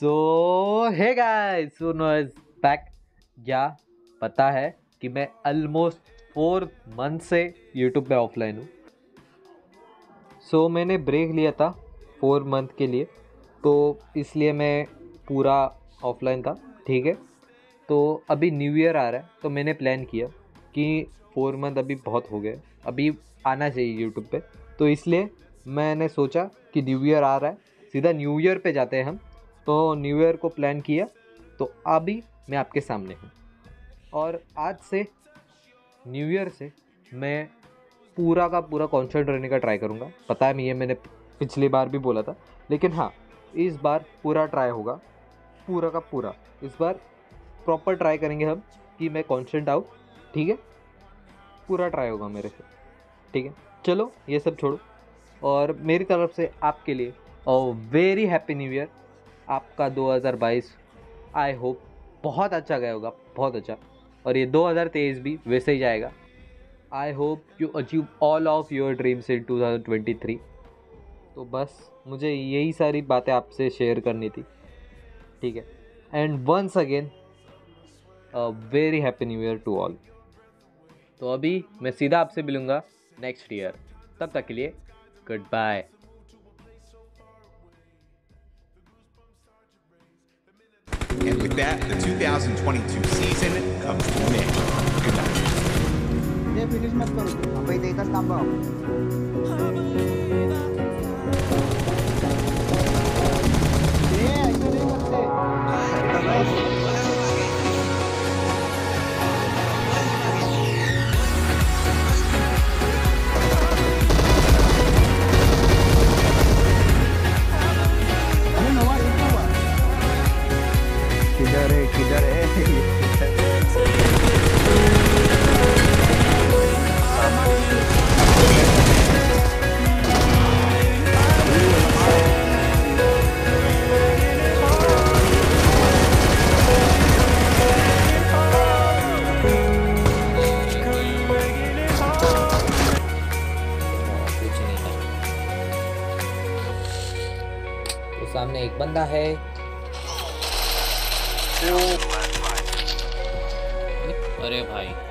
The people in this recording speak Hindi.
So hey guys so no is back या पता है कि मैं ऑलमोस्ट फोर मंथ से यूट्यूब पे ऑफलाइन हूँ। सो so, मैंने ब्रेक लिया था फोर मंथ के लिए तो इसलिए मैं पूरा ऑफलाइन था ठीक है? तो अभी न्यू ईयर आ रहा है तो मैंने प्लान किया कि फोर मंथ अभी बहुत हो गए अभी आना चाहिए यूट्यूब पे। तो इसलिए मैंने सोचा कि न्यू ईयर आ रहा है सीधा न्यू ईयर पे जाते हैं हम। तो न्यू ईयर को प्लान किया तो अभी मैं आपके सामने हूँ। और आज से न्यू ईयर से मैं पूरा का पूरा कॉन्सर्ट रहने का ट्राई करूँगा। पता है मैं ये मैंने पिछली बार भी बोला था, लेकिन हाँ इस बार पूरा ट्राई होगा। पूरा का पूरा। इस बार प्रॉपर ट्राई करेंगे हम कि मैं कॉन्स्टेंट आऊँ ठीक है? पूरा ट्राई होगा मेरे से, ठीक है? चलो, ये सब छोड़ो। और मेरी तरफ़ से आपके लिए वेरी हैप्पी न्यू ईयर आपका 2022 आई होप बहुत अच्छा गया होगा, बहुत अच्छा। और ये 2023 भी वैसे ही जाएगा। I hope you achieve all of your dreams in 2023 तो बस, मुझे यही सारी बातें आपसे शेयर करनी थी। ठीक है? And once again very happy new year to all तो अभी मैं सीधा आपसे मिलूँगा नेक्स्ट ईयर तब तक के लिए good bye that, the 2022 season comes to an end. Good night. Yeah, किधर है किधर है सामने एक बंदा है। अरे भाई।